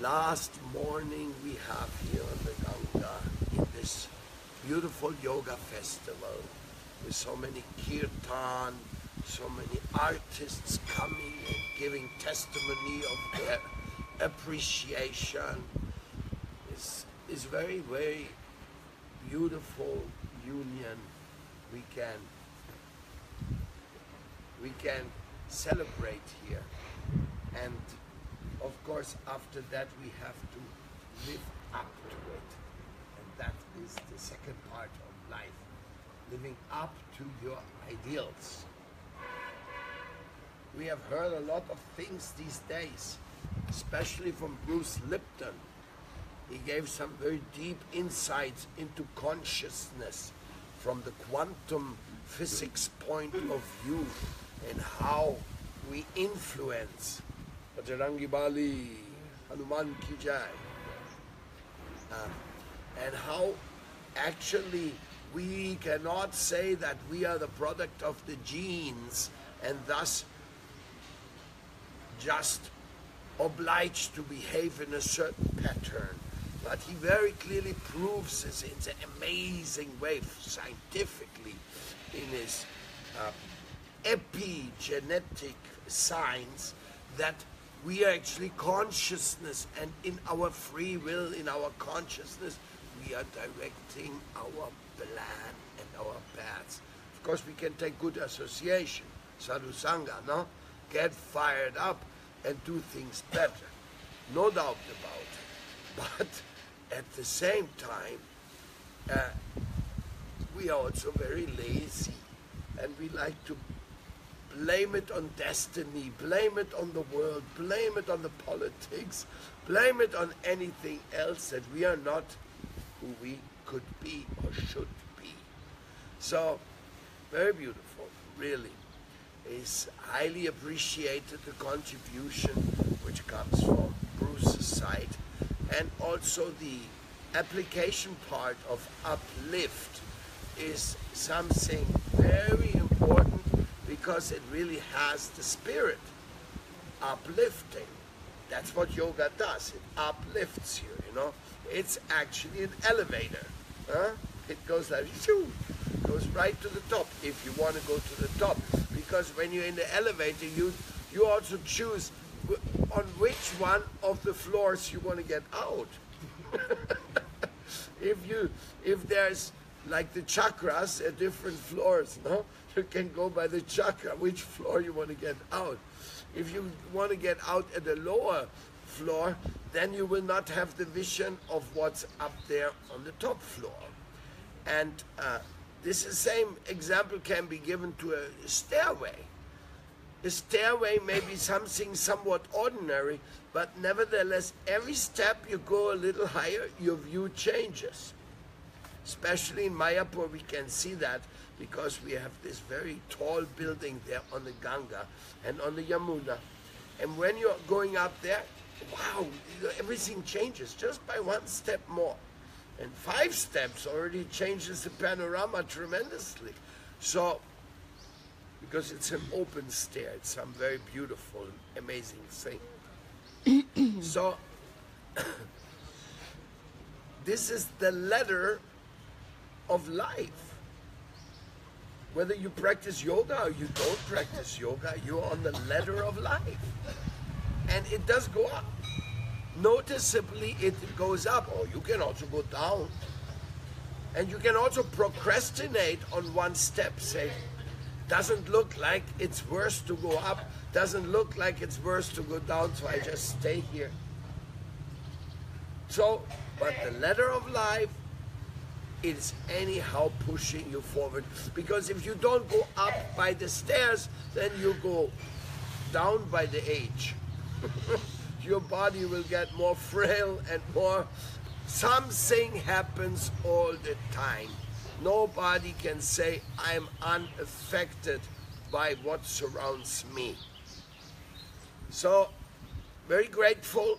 last morning we have here on the Ganga in this beautiful yoga festival with so many kirtan, so many artists coming and giving testimony of their appreciation. It's, it's very, very beautiful union we can we can celebrate here and of course after that we have to live up to it. And that is the second part of life living up to your ideals. We have heard a lot of things these days especially from Bruce Lipton. He gave some very deep insights into consciousness from the quantum physics point of view and how we influence Bajrangi Bali, Hanuman Ki Jai, uh, and how actually we cannot say that we are the product of the genes and thus just obliged to behave in a certain pattern. But he very clearly proves this in an amazing way, scientifically, in his uh, epigenetic science, that we are actually consciousness, and in our free will, in our consciousness, we are directing our plan and our paths. Of course, we can take good association, sadhu sangha, no? Get fired up and do things better. No doubt about it. But at the same time, uh, we are also very lazy and we like to blame it on destiny, blame it on the world, blame it on the politics, blame it on anything else that we are not who we could be or should be. So, very beautiful, really. Is highly appreciated the contribution which comes from Bruce's side and also the application part of uplift is something very important because it really has the spirit uplifting. That's what yoga does. It uplifts you you know? It's actually an elevator huh? it goes like shoo, goes right to the top if you want to go to the top. Because when you're in the elevator you you also choose on which one of the floors you want to get out. if you if there's like the chakras at different floors, no, you can go by the chakra which floor you want to get out. If you want to get out at the lower floor, then you will not have the vision of what's up there on the top floor. And uh, this same example can be given to a stairway A stairway may be something somewhat ordinary, but nevertheless, every step you go a little higher, your view changes. Especially in Mayapur, we can see that because we have this very tall building there on the Ganga and on the Yamuna. And when you're going up there, wow, everything changes just by one step more. And five steps already changes the panorama tremendously. So because it's an open stair. It's some very beautiful, amazing thing. so, this is the ladder of life. Whether you practice yoga or you don't practice yoga, you're on the ladder of life. And it does go up. Noticeably, it goes up. Or you can also go down. And you can also procrastinate on one step, say, doesn't look like it's worse to go up, doesn't look like it's worse to go down, so I just stay here. So, but the ladder of life is anyhow pushing you forward. Because if you don't go up by the stairs, then you go down by the age. Your body will get more frail and more. Something happens all the time. Nobody can say I'm unaffected by what surrounds me. So, very grateful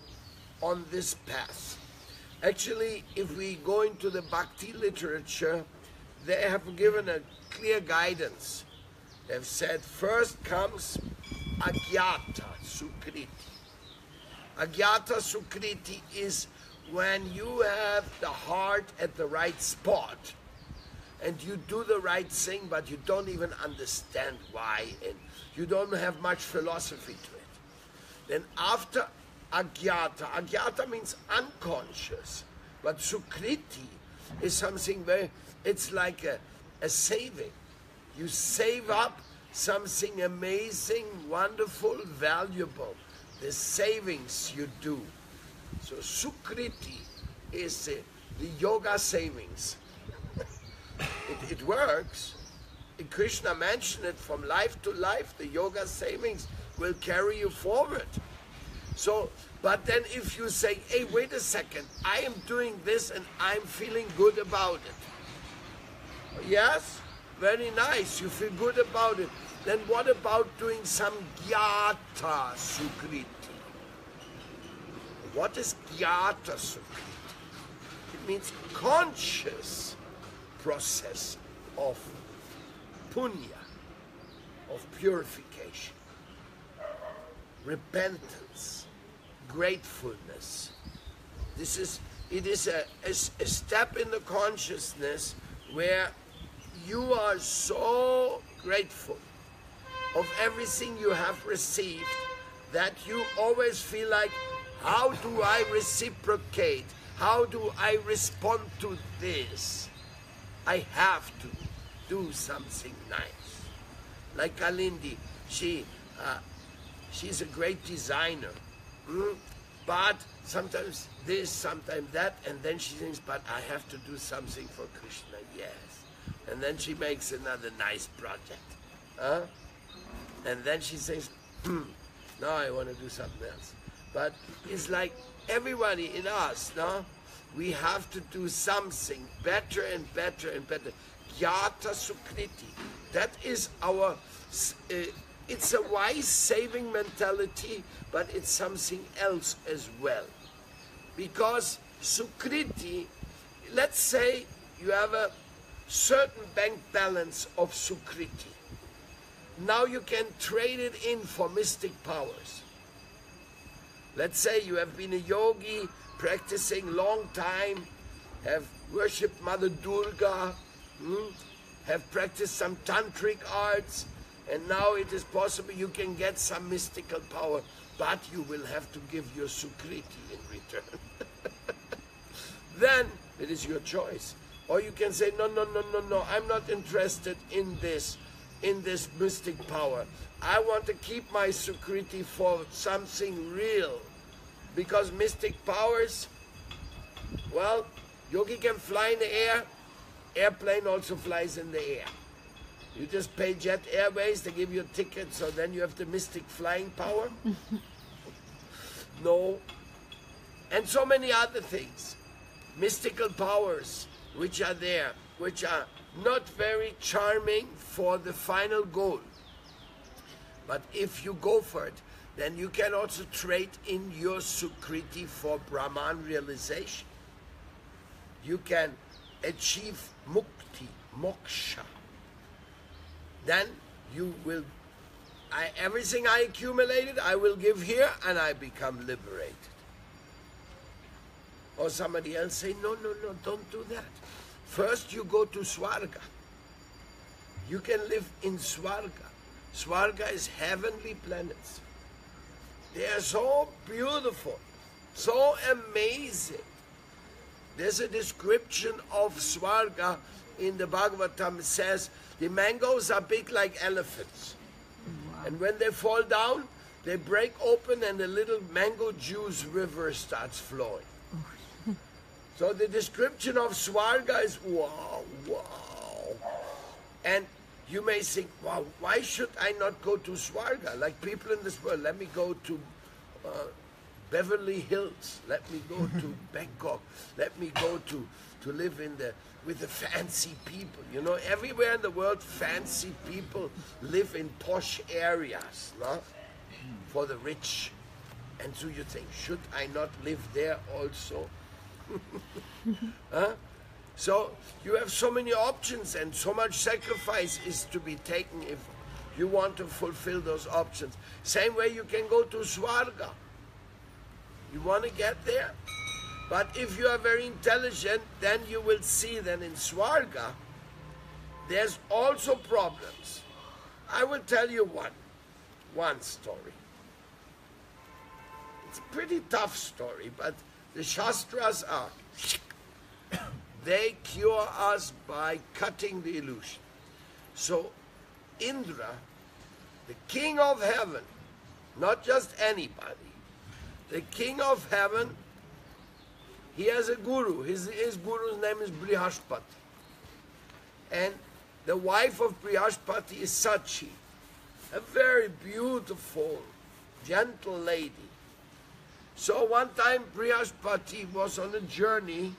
on this path. Actually, if we go into the Bhakti literature, they have given a clear guidance. They've said first comes Agyata Sukriti. Agyata Sukriti is when you have the heart at the right spot and you do the right thing, but you don't even understand why, and you don't have much philosophy to it. Then after agyata, agyata means unconscious, but sukriti is something where it's like a, a saving. You save up something amazing, wonderful, valuable. The savings you do. So sukriti is the, the yoga savings. it, it works. Krishna mentioned it from life to life. The yoga savings will carry you forward. So, but then if you say, hey, wait a second, I am doing this and I'm feeling good about it. Yes, very nice. You feel good about it. Then what about doing some gyata sukriti? What is gyata sukriti? It means conscious process of punya, of purification, repentance, gratefulness. This is it is a, a, a step in the consciousness where you are so grateful of everything you have received that you always feel like, how do I reciprocate? How do I respond to this? I have to do something nice. Like Kalindi, she, uh, she's a great designer. Mm? But sometimes this, sometimes that, and then she thinks, but I have to do something for Krishna, yes. And then she makes another nice project. Huh? And then she says, hmm, now I want to do something else. But it's like everybody in us, no? We have to do something better and better and better. Yata Sukriti. That is our, uh, it's a wise saving mentality, but it's something else as well. Because Sukriti, let's say you have a certain bank balance of Sukriti. Now you can trade it in for mystic powers. Let's say you have been a yogi practicing long time, have worshipped Mother Durga, hmm, have practiced some tantric arts, and now it is possible you can get some mystical power, but you will have to give your sukriti in return. then it is your choice. Or you can say, no, no, no, no, no, I'm not interested in this in this mystic power. I want to keep my Sukriti for something real. Because mystic powers, well, yogi can fly in the air, airplane also flies in the air. You just pay Jet Airways, they give you a ticket, so then you have the mystic flying power. no. And so many other things. Mystical powers which are there, which are not very charming for the final goal. But if you go for it, then you can also trade in your Sukriti for Brahman realization. You can achieve mukti, moksha. Then you will, I, everything I accumulated, I will give here and I become liberated. Or somebody else say, no, no, no, don't do that. First you go to Swarga. You can live in Swarga. Swarga is heavenly planets. They are so beautiful, so amazing. There's a description of Swarga in the Bhagavatam. It says the mangoes are big like elephants. Wow. And when they fall down, they break open and a little mango juice river starts flowing. So the description of Swarga is wow, wow. And you may think, wow, why should I not go to Swarga? Like people in this world, let me go to uh, Beverly Hills, let me go to Bangkok, let me go to, to live in the with the fancy people. You know, everywhere in the world, fancy people live in posh areas, no? For the rich. And so you think, should I not live there also? huh? So you have so many options and so much sacrifice is to be taken if you want to fulfill those options. Same way you can go to Swarga. You want to get there? But if you are very intelligent, then you will see that in Swarga, there's also problems. I will tell you one, one story. It's a pretty tough story, but the Shastras are, they cure us by cutting the illusion. So Indra, the king of heaven, not just anybody, the king of heaven, he has a guru. His, his guru's name is Brihaspati. And the wife of Brihaspati is Sachi, a very beautiful, gentle lady. So one time Brihaspati was on a journey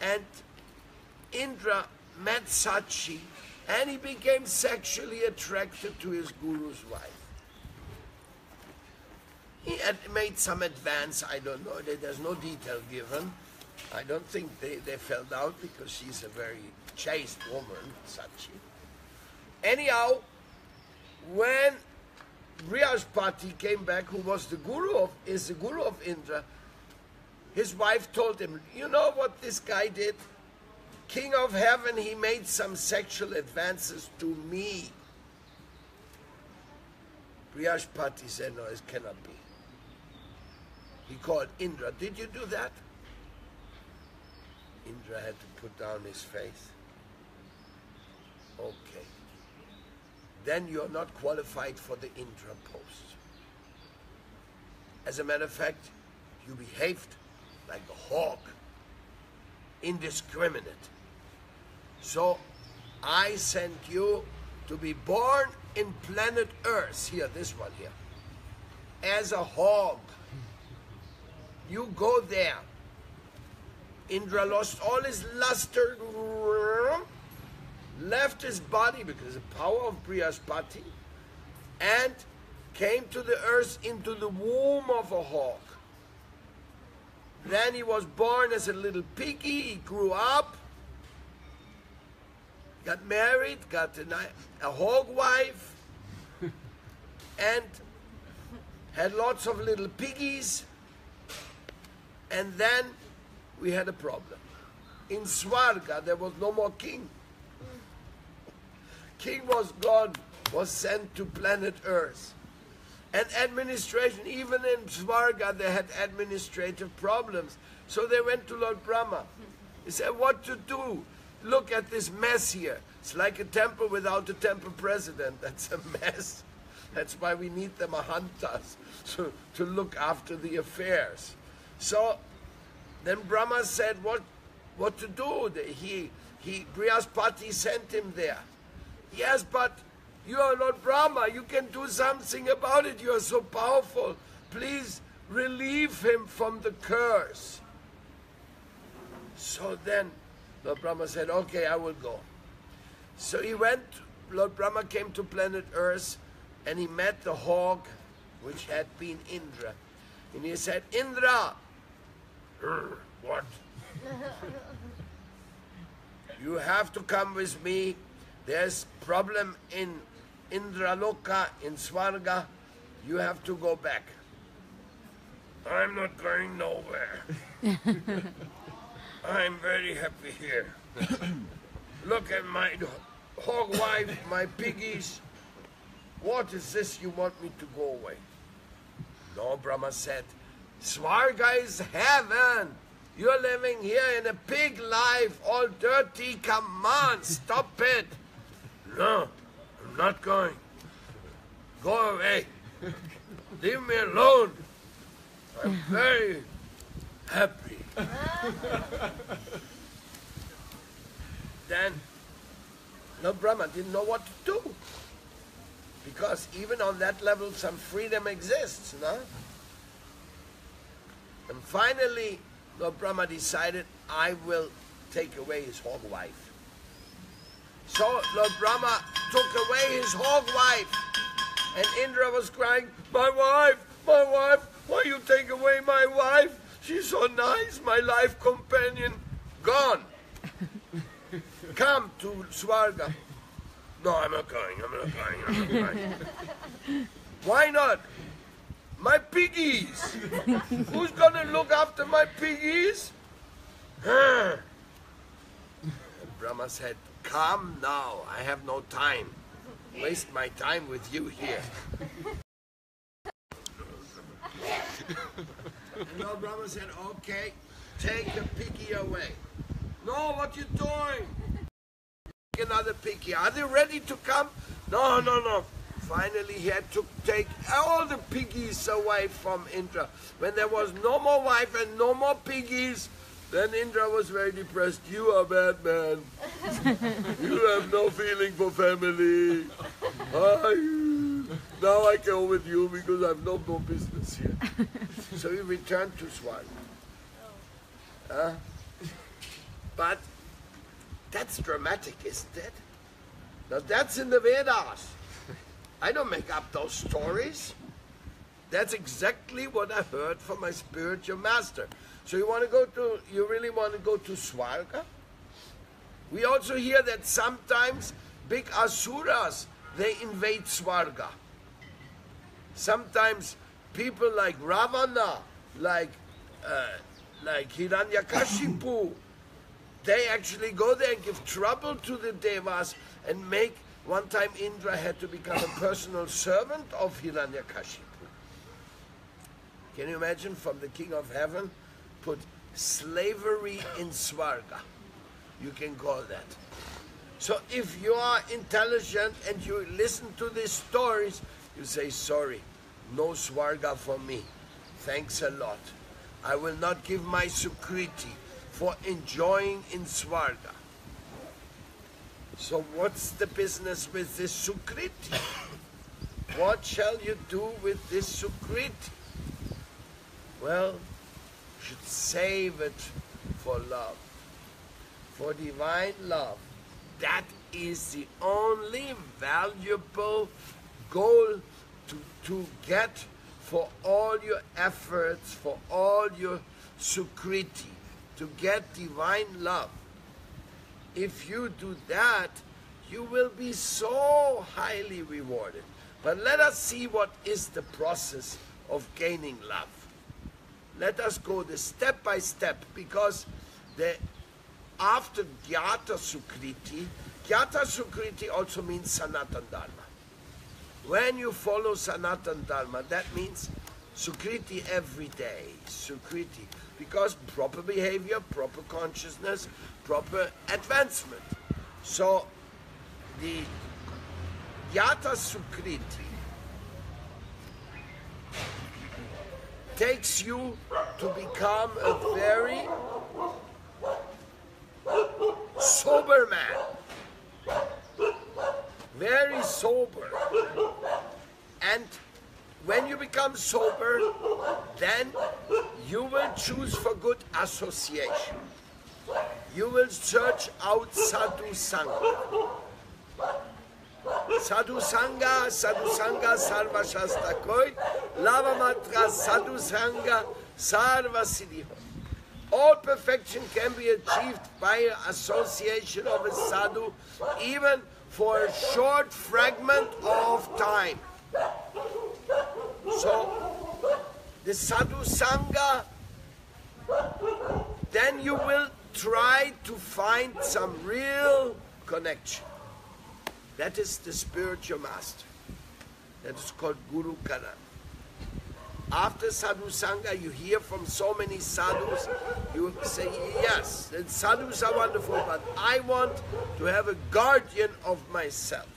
and Indra met Sachi and he became sexually attracted to his guru's wife. He had made some advance, I don't know, there's no detail given. I don't think they, they fell out because she's a very chaste woman, Sachi. Anyhow, when Brihaspati came back, who was the guru of, is the guru of Indra, his wife told him, you know what this guy did? King of heaven, he made some sexual advances to me. Brihaspati said, no, it cannot be. He called Indra. Did you do that? Indra had to put down his face. Okay. Then you're not qualified for the Indra post. As a matter of fact, you behaved like a hog, indiscriminate. So I sent you to be born in planet Earth, here, this one here, as a hog. You go there. Indra lost all his luster, left his body because of the power of Brihaspati, and came to the earth into the womb of a hawk. Then he was born as a little piggy, he grew up, got married, got a, a hog wife, and had lots of little piggies and then we had a problem. In Swarga, there was no more king. King was gone, was sent to planet Earth. And administration, even in Swarga, they had administrative problems. So they went to Lord Brahma. He said, What to do? Look at this mess here. It's like a temple without a temple president. That's a mess. That's why we need the Mahantas to, to look after the affairs. So then Brahma said what what to do. He he Brihaspati sent him there. Yes, but you are Lord Brahma. You can do something about it. You are so powerful. Please relieve him from the curse. So then Lord Brahma said, Okay, I will go. So he went, Lord Brahma came to planet Earth and he met the hog which had been Indra. And he said, Indra, what? you have to come with me. There's problem in Indraloka, in Swarga. You have to go back. I'm not going nowhere. I'm very happy here. Look at my hog wife, my piggies. What is this you want me to go away? No, Brahma said, Swarga is heaven. You're living here in a pig life, all dirty. Come on, stop it. No, I'm not going. Go away. Leave me alone. I'm very happy. then, no Brahma didn't know what to do. Because even on that level, some freedom exists, no? And finally, Lord Brahma decided, I will take away his hog wife. So Lord Brahma took away his hog wife. And Indra was crying, My wife, my wife, why you take away my wife? She's so nice, my life companion. Gone. Come to Swarga. No, I'm not going, I'm not going, I'm not going. Why not? My piggies! Who's gonna look after my piggies? and Brahma said, Come now, I have no time. Waste my time with you here. and now Brahma said, Okay, take the piggy away. No, what you doing? Another piggy. Are they ready to come? No, no, no. Finally, he had to take all the piggies away from Indra. When there was no more wife and no more piggies, then Indra was very depressed. You are a bad man. you have no feeling for family. I, now I go with you because I've no more business here. so he returned to Swan. Uh, but that's dramatic, isn't it? Now that's in the Vedas. I don't make up those stories. That's exactly what I heard from my spiritual master. So you want to go to, you really want to go to Swarga? We also hear that sometimes big asuras, they invade Swarga. Sometimes people like Ravana, like, uh, like Hiranyakashipu, they actually go there and give trouble to the devas and make one time Indra had to become a personal servant of Hiranyakashipu. Can you imagine from the king of heaven put slavery in Swarga? You can call that. So if you are intelligent and you listen to these stories, you say, sorry, no Swarga for me. Thanks a lot. I will not give my Sukriti for enjoying in Swarga. So what's the business with this Sukriti? what shall you do with this Sukriti? Well, you should save it for love, for divine love. That is the only valuable goal to, to get for all your efforts, for all your Sukriti, to get divine love if you do that, you will be so highly rewarded. But let us see what is the process of gaining love. Let us go the step by step because the after Gyata Sukriti, Gyata Sukriti also means Sanatan Dharma. When you follow Sanatan Dharma, that means Sukriti every day, Sukriti. Because proper behavior, proper consciousness, proper advancement. So the Yata Sukriti takes you to become a very sober man. Very sober. And when you become sober, then you will choose for good association you will search out Sadhu Sangha. Sadhu Sangha, Sadhu Sangha, Sarva Shastra Koi, Lava Matra, Sadhu Sangha, Sarva Siddhi. All perfection can be achieved by association of a sadhu, even for a short fragment of time. So, the sadhu sangha, then you will try to find some real connection. That is the spiritual master. That is called Guru Karan. After Sadhu Sangha, you hear from so many sadhus, you say, yes, the sadhus are wonderful, but I want to have a guardian of myself.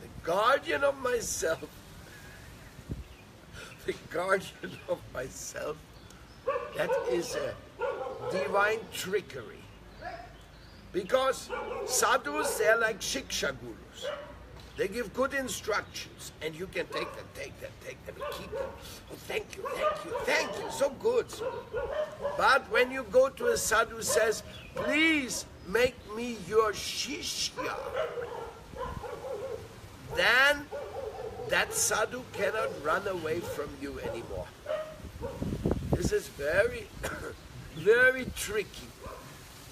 The guardian of myself, the guardian of myself, that is a divine trickery. Because sadhus, they're like shiksha gurus. They give good instructions, and you can take them, take them, take them, and keep them. Oh, thank you, thank you, thank you, so good. But when you go to a sadhu says, please make me your shishya, then that sadhu cannot run away from you anymore. This is very very tricky.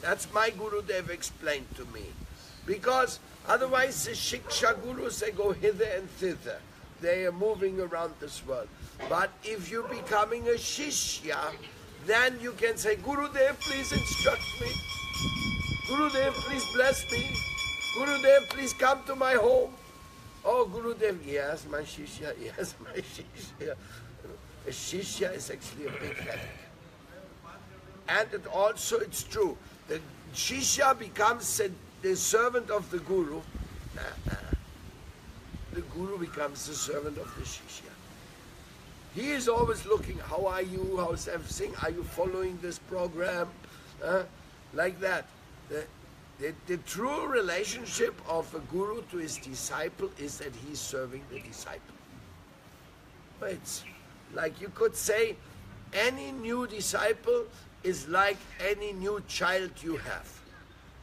That's my Guru Dev explained to me. Because otherwise the Shiksha Gurus, they go hither and thither. they are moving around this world. But if you're becoming a Shishya, then you can say, Guru Dev, please instruct me. Guru Dev, please bless me. Guru Dev, please come to my home. Oh, Guru Dev, yes, my Shishya, yes, my Shishya. A Shishya is actually a big headache. And it also, it's true, the Shishya becomes the servant of the Guru. The Guru becomes the servant of the Shishya. He is always looking, how are you, how's everything, are you following this program? Uh, like that. The, the, the true relationship of a guru to his disciple is that he's serving the disciple. It's like you could say, any new disciple is like any new child you have.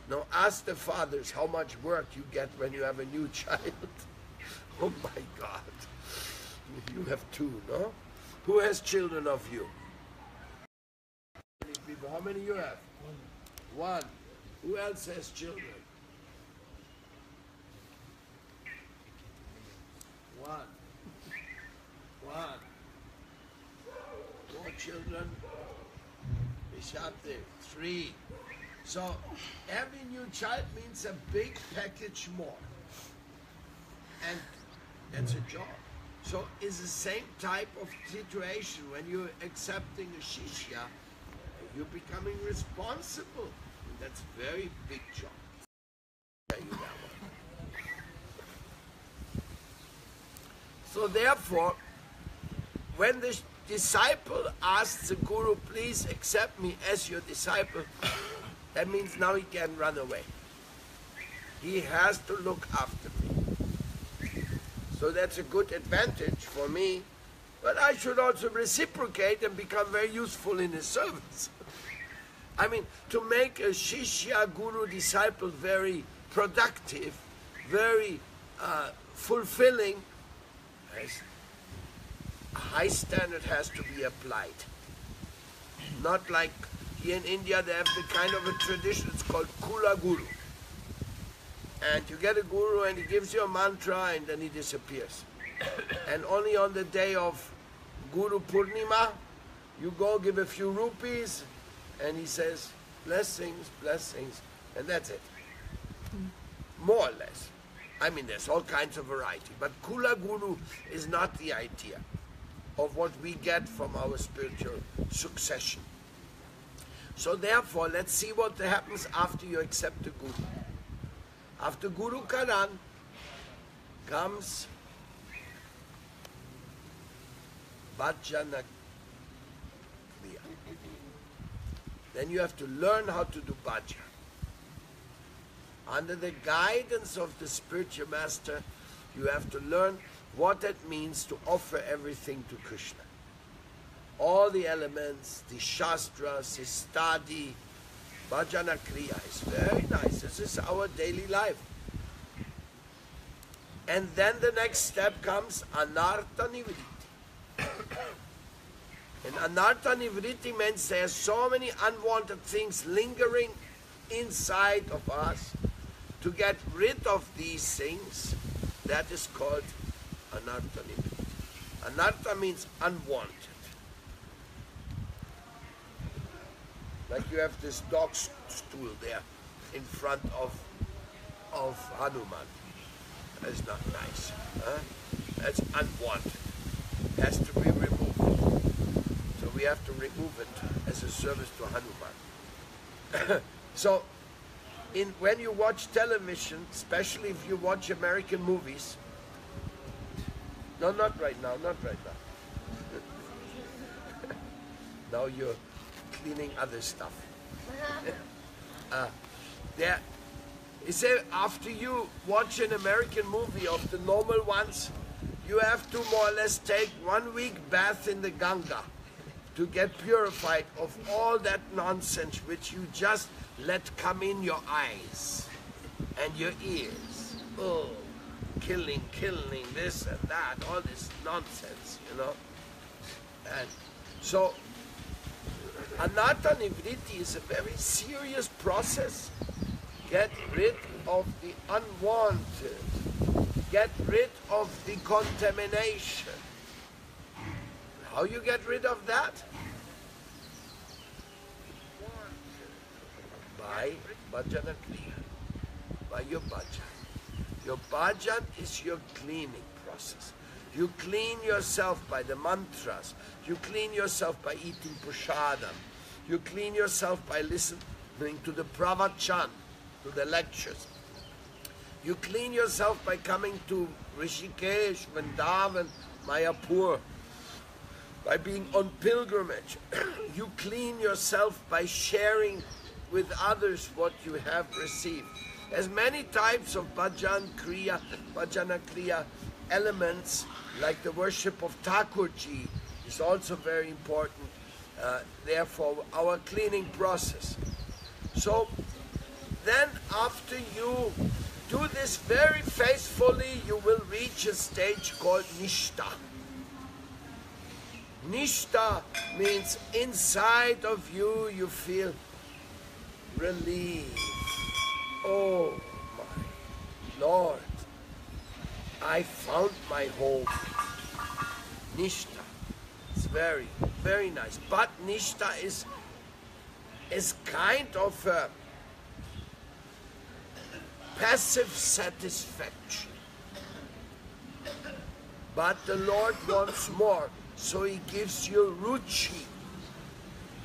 Now ask the fathers how much work you get when you have a new child. oh my God. You have two, no? Who has children of you? How many you have? One. One. Who else has children? One. One. More children? Bishapte. Three. So every new child means a big package more. And that's a job. So it's the same type of situation when you're accepting a shishya, you're becoming responsible. That's very big one. So therefore, when the disciple asks the guru, please accept me as your disciple, that means now he can run away. He has to look after me. So that's a good advantage for me. But I should also reciprocate and become very useful in his service. I mean, to make a Shishya Guru disciple very productive, very uh, fulfilling, a high standard has to be applied. Not like here in India, they have the kind of a tradition, it's called Kula Guru. And you get a guru and he gives you a mantra and then he disappears. and only on the day of Guru Purnima, you go give a few rupees and he says, blessings, blessings, and that's it. More or less. I mean, there's all kinds of variety, but Kula Guru is not the idea of what we get from our spiritual succession. So therefore, let's see what happens after you accept the Guru. After Guru Karan comes Bhajana Kriya. Then you have to learn how to do Bhaja. Under the guidance of the spiritual master, you have to learn what it means to offer everything to Krishna all the elements, the shastras, the study, bhajana kriya is very nice. This is our daily life. And then the next step comes anartha. And anartha nivritti means there are so many unwanted things lingering inside of us. To get rid of these things, that is called anartha nivritti. Anartha means unwanted. Like you have this dog stool there in front of of Hanuman. That's not nice. Huh? That's unwanted. Has to be removed. We have to remove it as a service to Hanuman. so in when you watch television, especially if you watch American movies, no, not right now, not right now. now you're cleaning other stuff. uh, there, he said after you watch an American movie of the normal ones, you have to more or less take one week bath in the Ganga to get purified of all that nonsense which you just let come in your eyes and your ears. Oh, killing, killing, this and that, all this nonsense, you know. And so Anartha Nivritti is a very serious process. Get rid of the unwanted. get rid of the contamination. How you get rid of that? By bhajana kriya. By your bhajan. Your bhajan is your cleaning process. You clean yourself by the mantras. You clean yourself by eating prasadam. You clean yourself by listening to the pravachan, to the lectures. You clean yourself by coming to Rishikesh, Vrindavan, Mayapur, by being on pilgrimage. you clean yourself by sharing with others what you have received. As many types of bhajan kriya, bhajana kriya elements, like the worship of Thakurji, is also very important. Uh, therefore, our cleaning process. So, then after you do this very faithfully, you will reach a stage called Nishta. Nishta means inside of you you feel relief. Oh my Lord, I found my home. Nishta. It's very, very nice. But Nishta is is kind of a passive satisfaction. But the Lord wants more, so He gives you ruchi.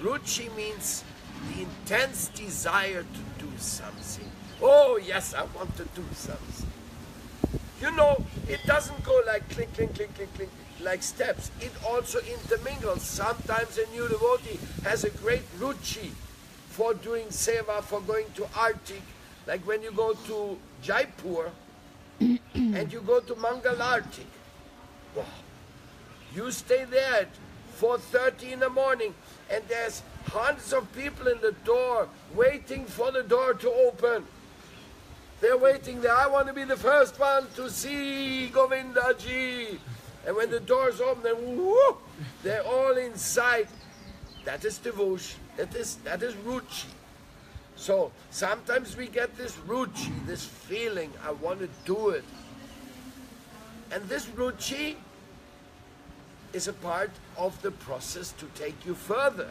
Ruchi means the intense desire to do something. Oh, yes, I want to do something. You know, it doesn't go like clink, clink, clink, clink, clink, like steps. It also intermingles. Sometimes a new devotee has a great ruchi for doing seva, for going to Arati. Like when you go to Jaipur and you go to Mangal Arati. Wow. You stay there at 4.30 in the morning and there's hundreds of people in the door waiting for the door to open. They're waiting there. I want to be the first one to see Govindaji. And when the doors open, then they're all inside. That is devotion. That is that is ruchi. So sometimes we get this ruchi, this feeling, I want to do it. And this ruchi is a part of the process to take you further.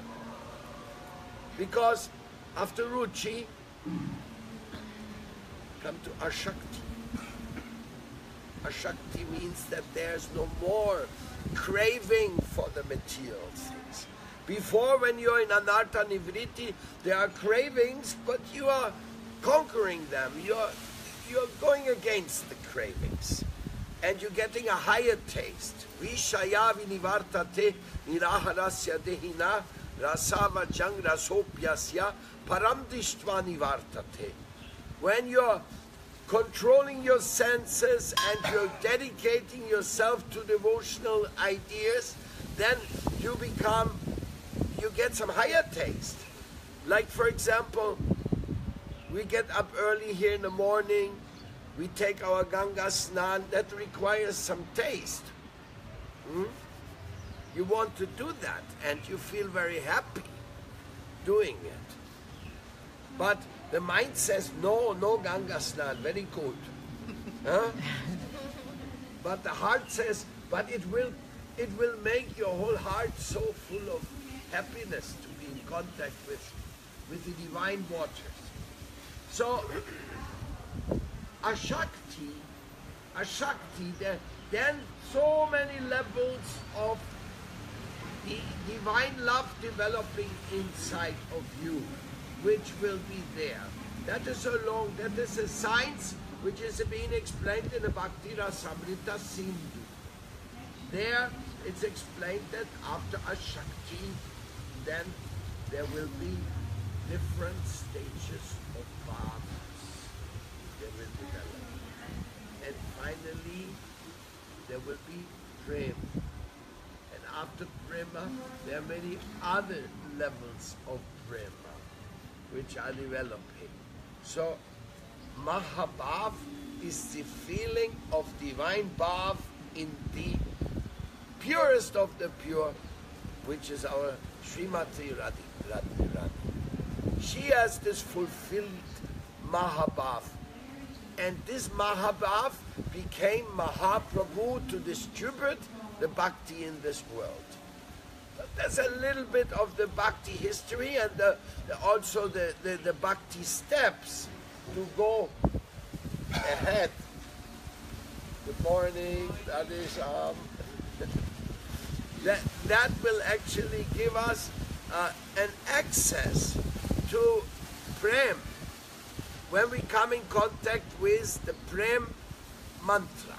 Because after ruchi, come to Ashakti. Ashakti means that there's no more craving for the material things. Before, when you're in Anartha Nivritti, there are cravings, but you are conquering them. You're, you're going against the cravings. And you're getting a higher taste. Vishaya niraharasya dehina rasava jang paramdishtva nivartate. When you're controlling your senses and you're dedicating yourself to devotional ideas, then you become, you get some higher taste. Like, for example, we get up early here in the morning, we take our Ganga Snan, that requires some taste. Hmm? You want to do that and you feel very happy doing it. But the mind says, no, no Ganga Snan, very good. huh? But the heart says, but it will, it will make your whole heart so full of happiness to be in contact with, with the divine waters. So, Ashakti, Ashakti, there, then so many levels of the divine love developing inside of you which will be there. That is so long, that is a science which is being explained in the Bhakti Rasamrita Sindhu. There it's explained that after Ashakti, then there will be different stages of bhavas. They will develop. And finally, there will be prema. And after prema, there are many other levels of prema which are developing. So, Mahabhav is the feeling of divine bhav in the purest of the pure, which is our Srimati Radhi, Radhi, Radhi. She has this fulfilled Mahabhav. And this Mahabhav became Mahaprabhu to distribute the bhakti in this world. There's a little bit of the bhakti history and the, the, also the, the, the bhakti steps to go ahead. Good morning, that is um, that that will actually give us uh, an access to Prem when we come in contact with the Prem mantra.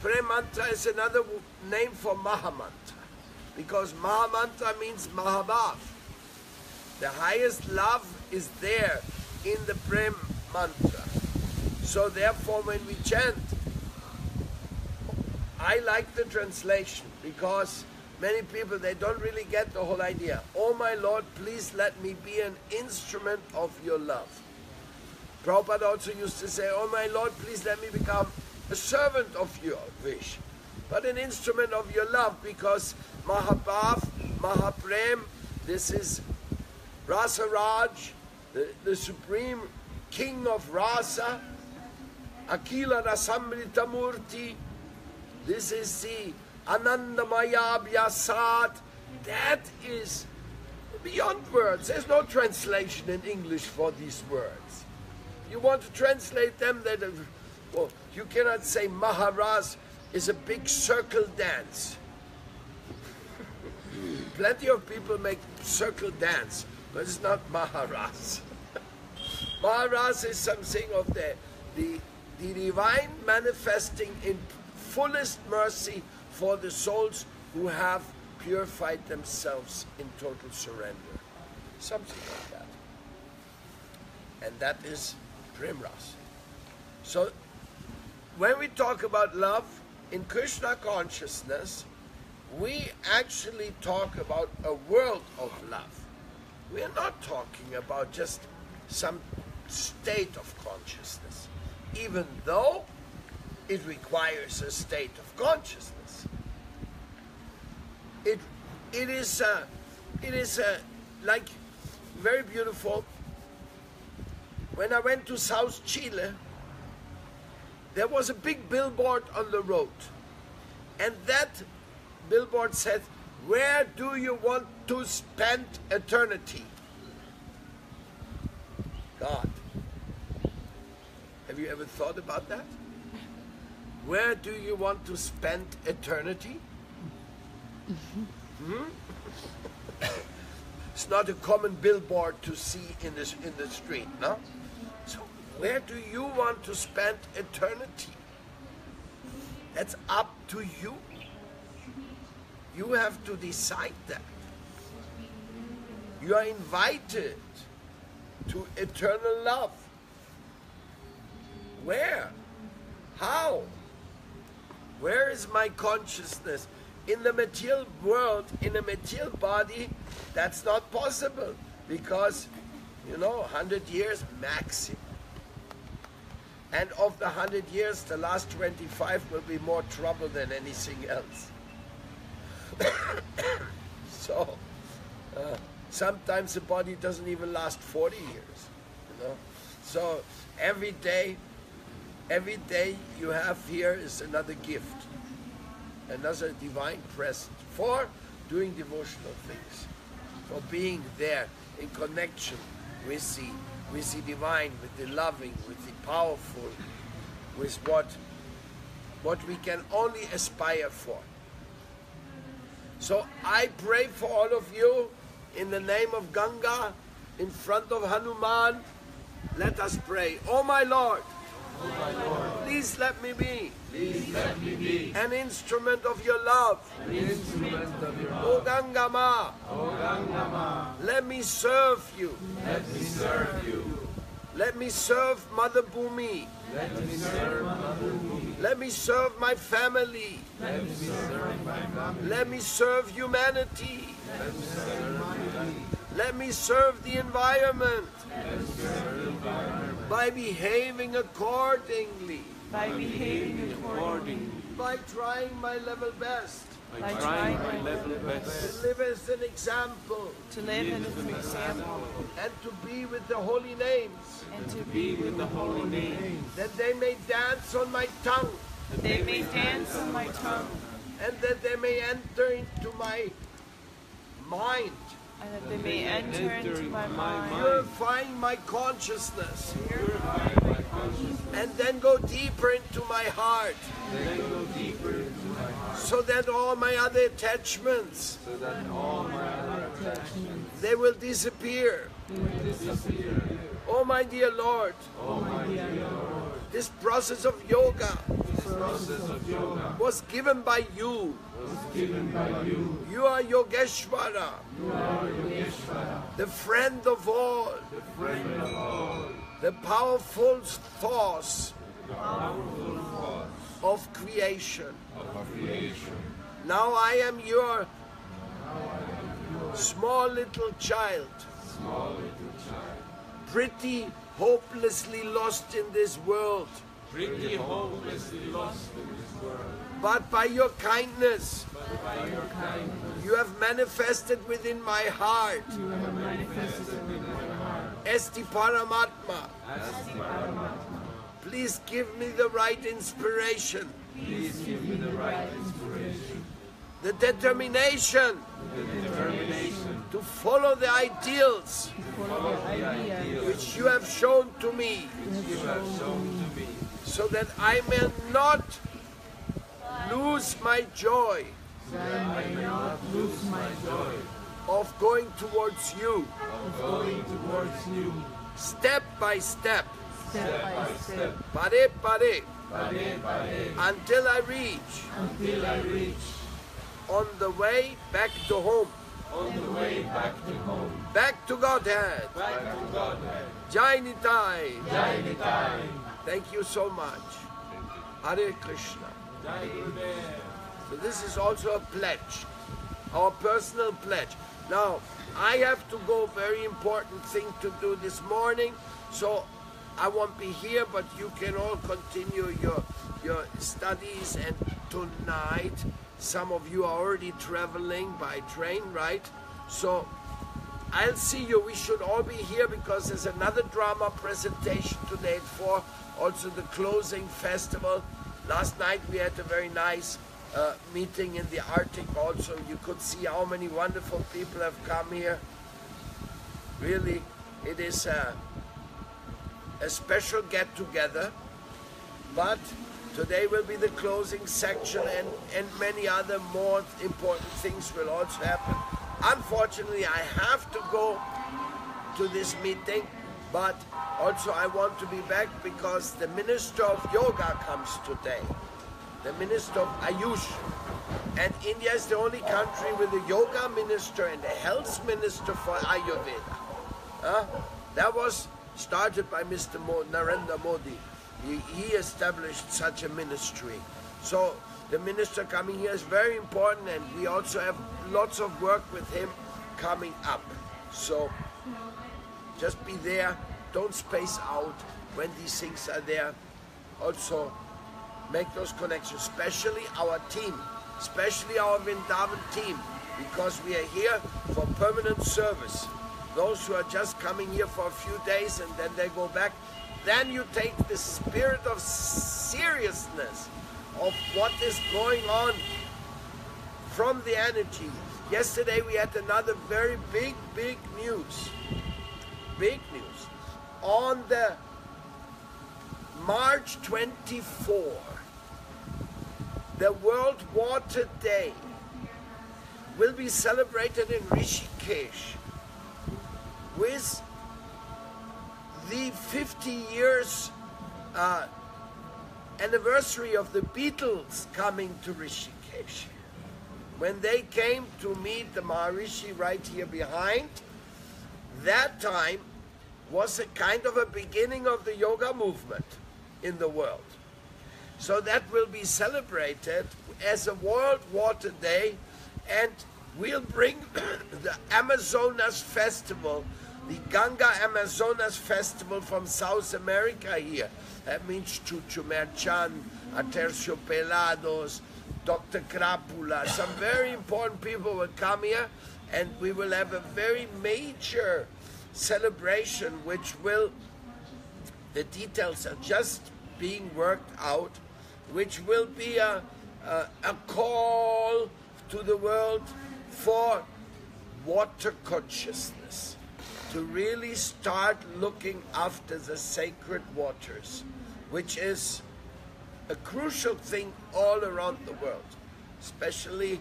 Prem mantra is another name for Mahamantra because Mahamantra means Mahabhav. The highest love is there in the Prem mantra. So therefore when we chant, I like the translation because many people they don't really get the whole idea. Oh my Lord, please let me be an instrument of your love. Prabhupada also used to say, Oh my Lord, please let me become a servant of your wish, but an instrument of your love because Mahabhav, Mahaprem, this is Rasaraj, the, the supreme king of Rasa, Akila Rasamritamurti, this is the Anandamaya Vyasat. That is beyond words. There's no translation in English for these words. You want to translate them, that well, you cannot say Maharas is a big circle dance. Plenty of people make circle dance, but it's not Maharas. Maharas is something of the, the, the divine manifesting in fullest mercy for the souls who have purified themselves in total surrender. Something like that. And that is Primras. So when we talk about love in Krishna consciousness, we actually talk about a world of love. We are not talking about just some state of consciousness, even though it requires a state of consciousness. It, it is, uh, it is uh, like very beautiful. When I went to South Chile, there was a big billboard on the road, and that billboard said, "Where do you want to spend eternity?" God. Have you ever thought about that? Where do you want to spend eternity? Hmm? it's not a common billboard to see in the, in the street, no? Where do you want to spend eternity? That's up to you. You have to decide that. You are invited to eternal love. Where? How? Where is my consciousness? In the material world, in a material body, that's not possible because, you know, 100 years maximum. And of the 100 years, the last 25 will be more trouble than anything else. so, uh, sometimes the body doesn't even last 40 years, you know. So, every day Every day you have here is another gift, another divine present for doing devotional things, for being there in connection with the, with the divine, with the loving, with the powerful, with what, what we can only aspire for. So I pray for all of you in the name of Ganga, in front of Hanuman. Let us pray. Oh my Lord. Oh, Please let me be. Please let me be an instrument of your love. An instrument of your love. O Gangama. O Gangama. Let me serve you. Let me serve you. Let me serve Mother Bhumi. Let me serve Mother Bhumi. Let me serve my family. Let me serve my family. Let me serve humanity. Let me serve humanity. Let me serve the environment. Let me serve the environment by behaving accordingly. By behaving accordingly. By trying my level best. I try my level best. To live as an example. To live in an example and to be with the holy names, and to be with the holy name, that they may dance on my tongue, that they may dance on my tongue. And that they may enter into my mind, and that they may enter into my mind. purifying my consciousness, purifying my consciousness, and then go deeper into my heart, so that all my other attachments so they will disappear. Oh my dear Lord, this process of yoga was given by you. you. Are Yogeshwara, You are Yogeshwara, the friend of all, the friend of all, the powerful force powerful force of creation. of creation. Now I am your small little child, Small little child, pretty hopelessly lost in this world. pretty hopelessly lost in this world. But by your kindness, But by your kindness, you have manifested within my heart you have manifested in my heart as the Paramatma. as Paramatma. Please give me the right inspiration, Please give me the right inspiration, the determination the determination. to follow the ideals follow the idea which you have shown to me, you have shown to me, so that I may not lose my joy. That I may not lose my joy of going towards you, of going towards you, step by step, step by step pare pare, pare pare, until I reach until I reach on the way back to home, on the way back to home, back to Godhead. back to Godhead. Jai Nitai. Jai Nitai, Thank you so much. Hare Krishna. Jai So this is also a pledge, our personal pledge. Now, I have to go, very important thing to do this morning, so I won't be here, but you can all continue your, your studies and tonight, some of you are already traveling by train, right? So I'll see you. We should all be here because there's another drama presentation today at 4. Also the closing festival. Last night we had a very nice uh, meeting in the Arati also. You could see how many wonderful people have come here. Really, it is a, a special get together. But today will be the closing section and, and many other more important things will also happen. Unfortunately, I have to go to this meeting, but also I want to be back because the Minister of Yoga comes today. The Minister of Ayush. And India is the only country with a yoga minister and a health minister for Ayurveda. That was started by Mr. Mo- Narendra Modi. He, he established such a ministry. So the minister coming here is very important, and we also have lots of work with him coming up. So just be there, don't space out when these things are there. Also, make those connections, especially our team, especially our Vrindavan team, because we are here for permanent service. Those who are just coming here for a few days and then they go back, then you take the spirit of seriousness of what is going on from the energy. Yesterday we had another very big, big news. Big news. On the March 24, the World Water Day will be celebrated in Rishikesh with the 50 years uh, anniversary of the Beatles coming to Rishikesh. When they came to meet the Maharishi right here behind, that time was a kind of a beginning of the yoga movement in the world. So that will be celebrated as a World Water Day, and we'll bring the Amazonas Festival, the Ganga Amazonas Festival from South America here. That means Chuchumerchan, Aterciopelados, Dr. Krápula, some very important people will come here and we will have a very major celebration which will, the details are just being worked out, which will be a, a, a call to the world for water consciousness to really start looking after the sacred waters, which is a crucial thing all around the world, especially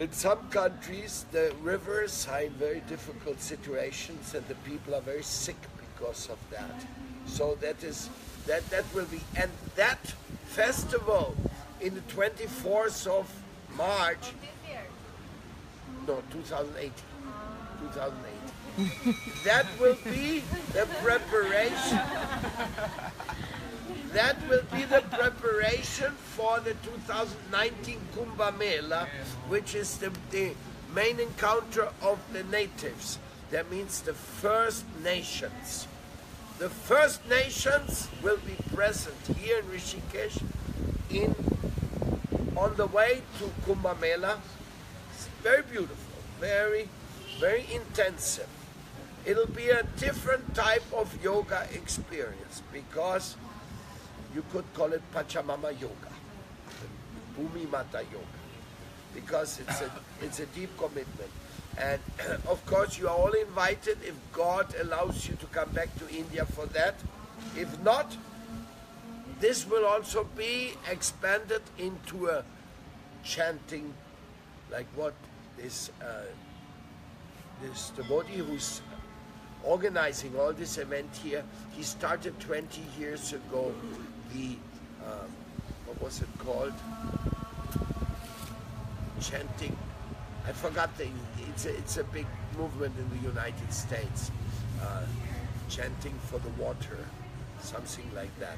in some countries, the rivers are in very difficult situations and the people are very sick because of that. So that is that that will be and that festival in the 24th of March. No, 2018. 2008. that will be the preparation. That will be the preparation for the 2019 Kumbh Mela, which is the, the main encounter of the natives. That means the First Nations. The First Nations will be present here in Rishikesh in on the way to Kumbh Mela. It's very beautiful, very, very intensive. It'll be a different type of yoga experience because you could call it Pachamama Yoga, Bhumi Mata Yoga, because it's a, it's a deep commitment. And of course, you are all invited if God allows you to come back to India for that. If not, this will also be expanded into a chanting, like what this uh, this devotee who's organizing all this event here. He started 20 years ago. The uh, what was it called? Chanting. I forgot the. It's a, it's a big movement in the United States. Uh, chanting for the water, something like that.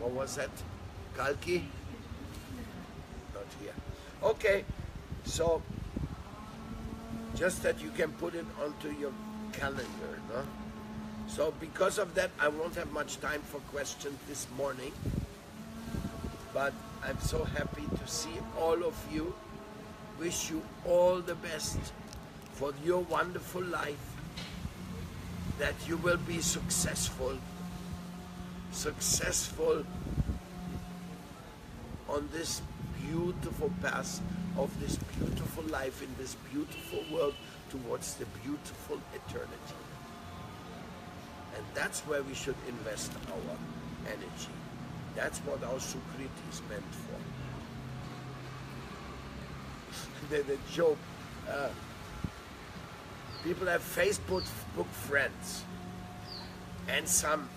What was that? Kalki? Not here. Okay, so just that you can put it onto your calendar, no? So because of that, I won't have much time for questions this morning. But I'm so happy to see all of you. Wish you all the best for your wonderful life. That you will be successful. Successful on this beautiful path of this beautiful life in this beautiful world towards the beautiful eternity. And that's where we should invest our energy. That's what our Sukriti is meant for. The, the joke, uh, people have Facebook book friends and some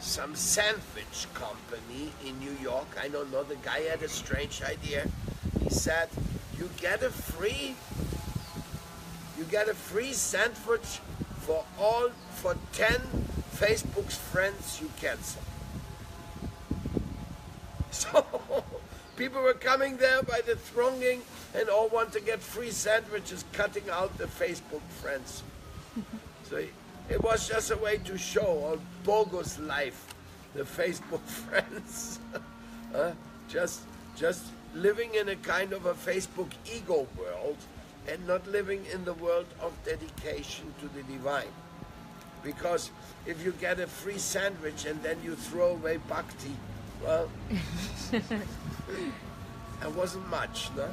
some sandwich company in New York. I don't know, the guy had a strange idea. He said, you get a free you get a free sandwich for all for 10 Facebook's friends you cancel. So people were coming there by the thronging and all want to get free sandwiches cutting out the Facebook friends. so it, was just a way to show a bogus life, the Facebook friends. uh, just just living in a kind of a Facebook ego world and not living in the world of dedication to the divine. Because if you get a free sandwich and then you throw away bhakti, well, it wasn't much, no?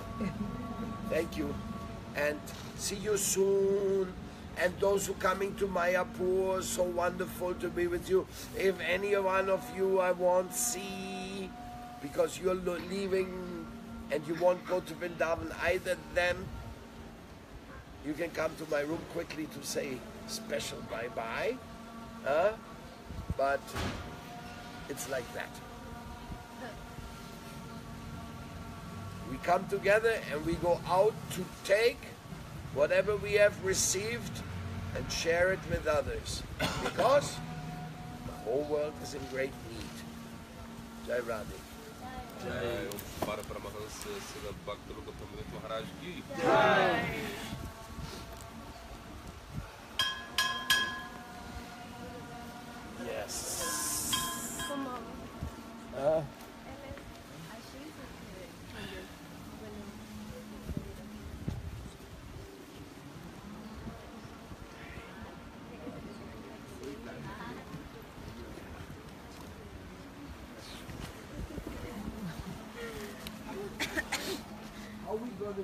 Thank you. And see you soon. And those who coming to Mayapur, so wonderful to be with you. If any one of you I won't see, because you're leaving and you won't go to Vrindavan either, then you can come to my room quickly to say special bye-bye. Huh? But it's like that. We come together and we go out to take whatever we have received and share it with others because the whole world is in great need. Jai Radhe. Yes. Come on. Uh. Aldım.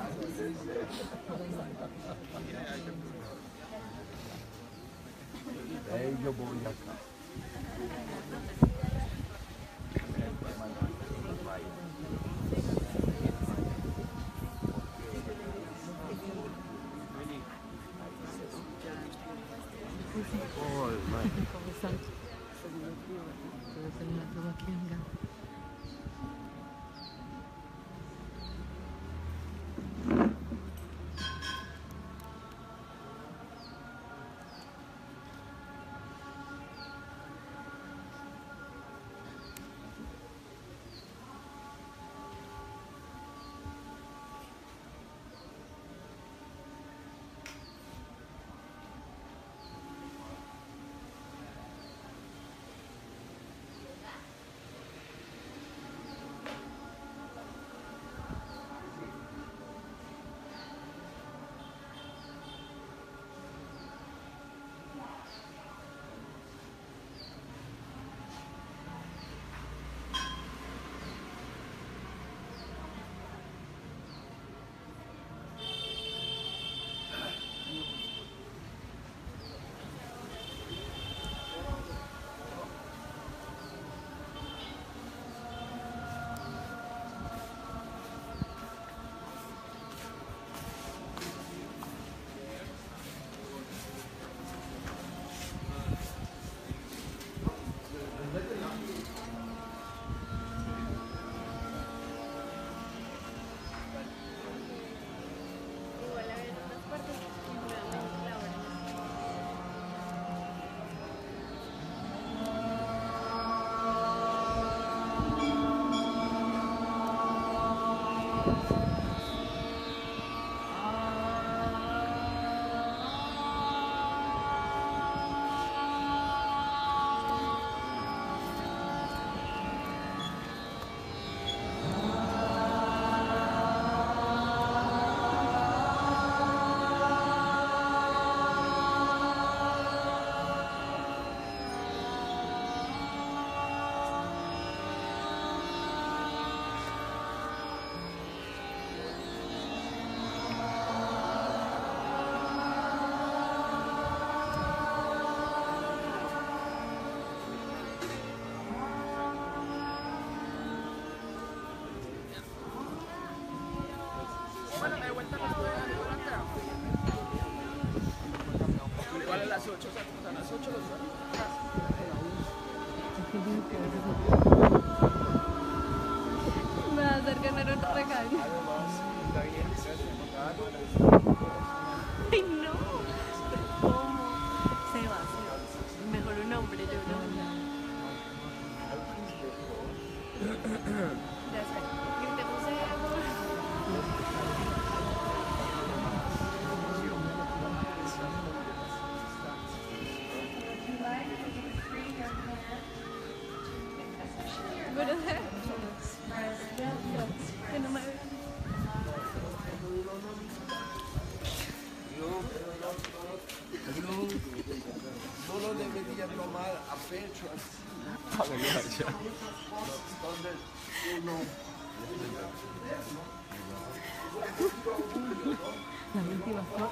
La última forma.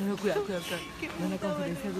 No, cuidado, cuidado, una conferencia,